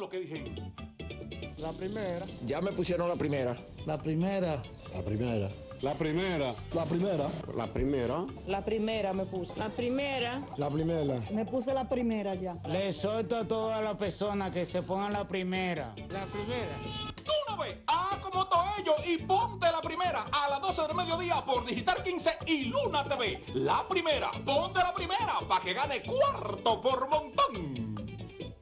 lo que dije. La primera. Ya me pusieron la primera. La primera. La primera. La primera. La primera. La primera. La primera me puse. La primera. La primera. Me puse la primera ya. Le exhorto a todas las personas que se pongan la primera. La primera. Tú no ves. Ah, como todo ello. Y ponte la primera a las 12 del mediodía por Digital 15 y Luna TV. La primera. Ponte la primera para que gane cuarto por montón.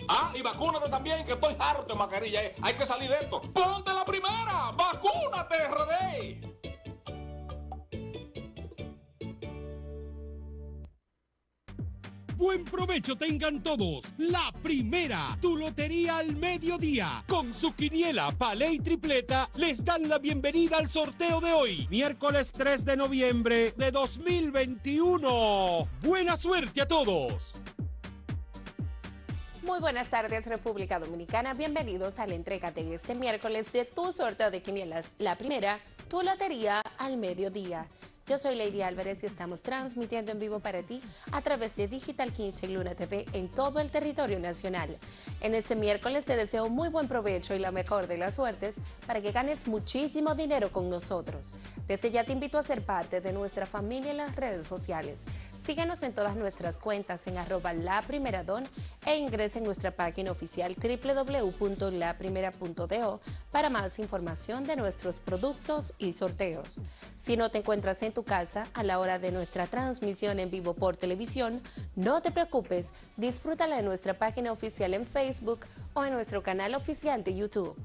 Ah, y vacúnate también, que estoy harto de mascarilla. eh. Hay que salir de esto. Ponte la primera. Vacúnate, RD. Buen provecho tengan todos. La primera, tu lotería al mediodía. Con su quiniela, palé y tripleta, les dan la bienvenida al sorteo de hoy, miércoles 3 de noviembre de 2021. Buena suerte a todos. Muy buenas tardes República Dominicana, bienvenidos a la entrega de este miércoles de tu sorteo de quinielas, la primera, tu lotería al mediodía. Yo soy Lady Álvarez y estamos transmitiendo en vivo para ti a través de Digital 15 y Luna TV en todo el territorio nacional. En este miércoles te deseo muy buen provecho y la mejor de las suertes para que ganes muchísimo dinero con nosotros. Desde ya te invito a ser parte de nuestra familia en las redes sociales. Síguenos en todas nuestras cuentas en arroba la primera don e ingresa en nuestra página oficial www.laprimera.do para más información de nuestros productos y sorteos. Si no te encuentras en tu casa a la hora de nuestra transmisión en vivo por televisión, no te preocupes, disfrútala en nuestra página oficial en Facebook o en nuestro canal oficial de YouTube.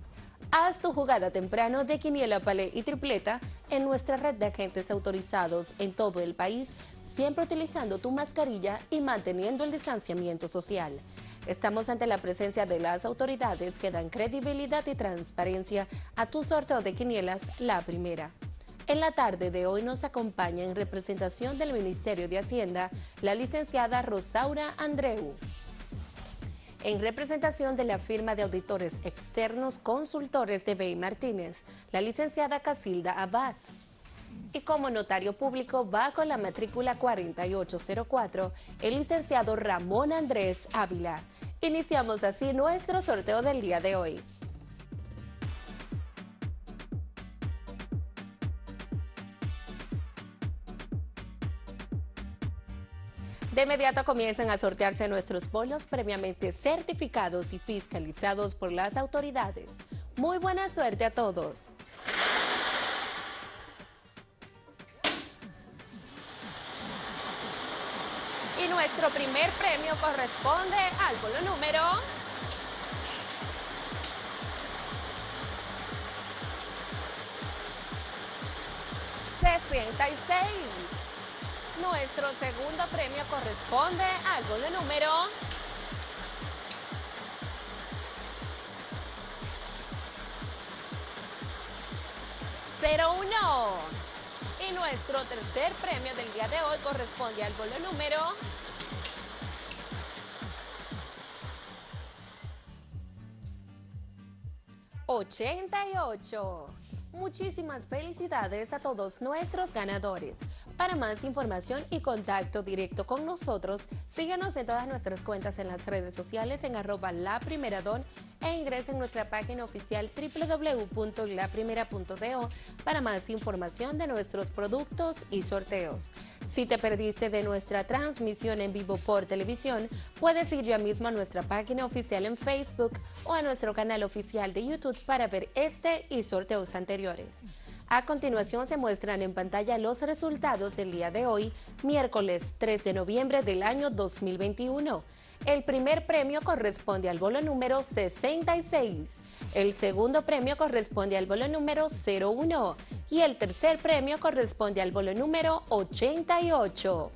Haz tu jugada temprano de quiniela, palé y tripleta en nuestra red de agentes autorizados en todo el país, siempre utilizando tu mascarilla y manteniendo el distanciamiento social. Estamos ante la presencia de las autoridades que dan credibilidad y transparencia a tu sorteo de quinielas, la primera. En la tarde de hoy nos acompaña en representación del Ministerio de Hacienda la licenciada Rosaura Andreu. En representación de la firma de auditores externos consultores de Bey Martínez, la licenciada Casilda Abad. Y como notario público va con la matrícula 4804 el licenciado Ramón Andrés Ávila. Iniciamos así nuestro sorteo del día de hoy. De inmediato comienzan a sortearse nuestros bonos previamente certificados y fiscalizados por las autoridades. Muy buena suerte a todos. Y nuestro primer premio corresponde al bolo número 66. Nuestro segundo premio corresponde al bolo número 01. Y nuestro tercer premio del día de hoy corresponde al bolo número 88. Muchísimas felicidades a todos nuestros ganadores. Para más información y contacto directo con nosotros, síguenos en todas nuestras cuentas en las redes sociales en arroba la primera don e ingresa en nuestra página oficial www.laprimera.do para más información de nuestros productos y sorteos. Si te perdiste de nuestra transmisión en vivo por televisión, puedes ir ya mismo a nuestra página oficial en Facebook o a nuestro canal oficial de YouTube para ver este y sorteos A continuación se muestran en pantalla los resultados del día de hoy, miércoles 3 de noviembre del año 2021. El primer premio corresponde al bolo número 66, el segundo premio corresponde al bolo número 01 y el tercer premio corresponde al bolo número 88.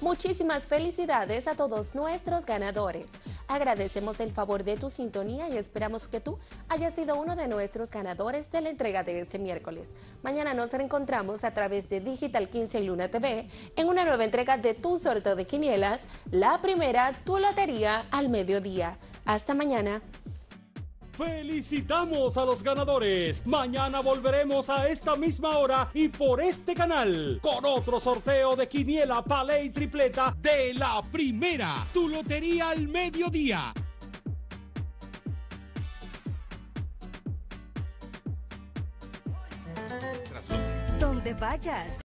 Muchísimas felicidades a todos nuestros ganadores. Agradecemos el favor de tu sintonía y esperamos que tú hayas sido uno de nuestros ganadores de la entrega de este miércoles. Mañana nos reencontramos a través de Digital 15 y Luna TV en una nueva entrega de tu sorteo de quinielas, la primera, tu lotería al mediodía. Hasta mañana. Felicitamos a los ganadores. Mañana volveremos a esta misma hora y por este canal con otro sorteo de quiniela, palé y tripleta de la primera. Tu lotería al mediodía. Donde vayas.